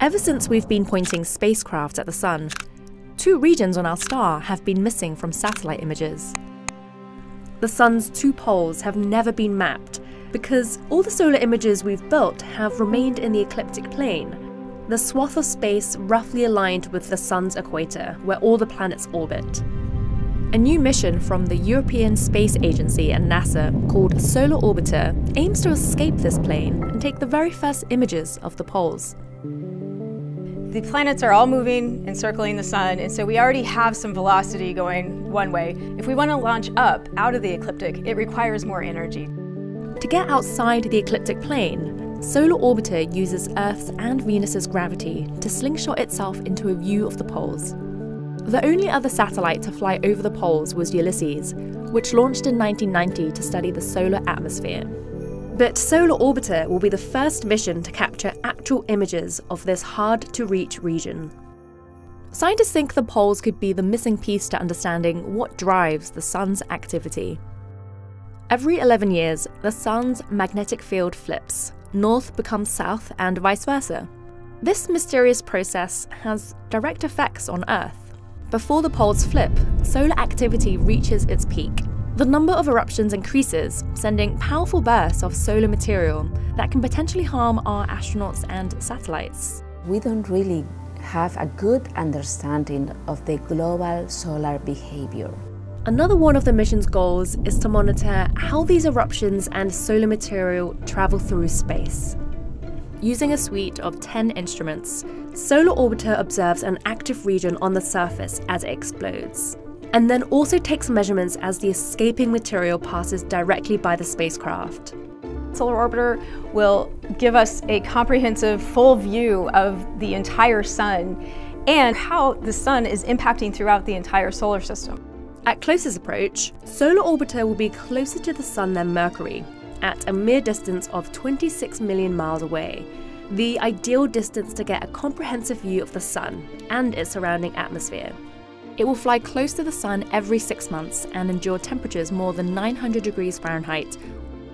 Ever since we've been pointing spacecraft at the Sun, two regions on our star have been missing from satellite images. The Sun's two poles have never been mapped because all the solar images we've built have remained in the ecliptic plane, the swath of space roughly aligned with the Sun's equator, where all the planets orbit. A new mission from the European Space Agency and NASA called Solar Orbiter aims to escape this plane and take the very first images of the poles. The planets are all moving and circling the sun, and so we already have some velocity going one way. If we want to launch up out of the ecliptic, it requires more energy. To get outside the ecliptic plane, Solar Orbiter uses Earth's and Venus's gravity to slingshot itself into a view of the poles. The only other satellite to fly over the poles was Ulysses, which launched in 1990 to study the solar atmosphere. But Solar Orbiter will be the first mission to capture actual images of this hard to reach region. Scientists think the poles could be the missing piece to understanding what drives the Sun's activity. Every 11 years, the Sun's magnetic field flips. North becomes south, and vice versa. This mysterious process has direct effects on Earth. Before the poles flip, solar activity reaches its peak, the number of eruptions increases, sending powerful bursts of solar material that can potentially harm our astronauts and satellites. We don't really have a good understanding of the global solar behavior. Another one of the mission's goals is to monitor how these eruptions and solar material travel through space. Using a suite of 10 instruments, Solar Orbiter observes an active region on the surface as it explodes and then also takes measurements as the escaping material passes directly by the spacecraft. Solar Orbiter will give us a comprehensive full view of the entire sun and how the sun is impacting throughout the entire solar system. At closest approach, Solar Orbiter will be closer to the sun than Mercury, at a mere distance of 26 million miles away, the ideal distance to get a comprehensive view of the sun and its surrounding atmosphere. It will fly close to the sun every six months and endure temperatures more than 900 degrees Fahrenheit.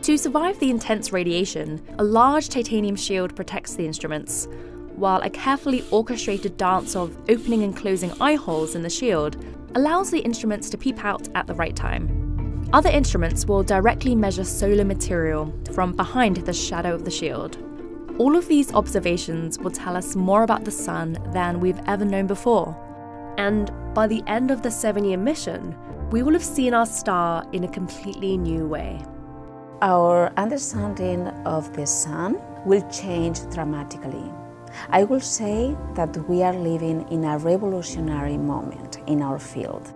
To survive the intense radiation, a large titanium shield protects the instruments, while a carefully orchestrated dance of opening and closing eye holes in the shield allows the instruments to peep out at the right time. Other instruments will directly measure solar material from behind the shadow of the shield. All of these observations will tell us more about the Sun than we've ever known before. And by the end of the seven year mission, we will have seen our star in a completely new way. Our understanding of the sun will change dramatically. I will say that we are living in a revolutionary moment in our field.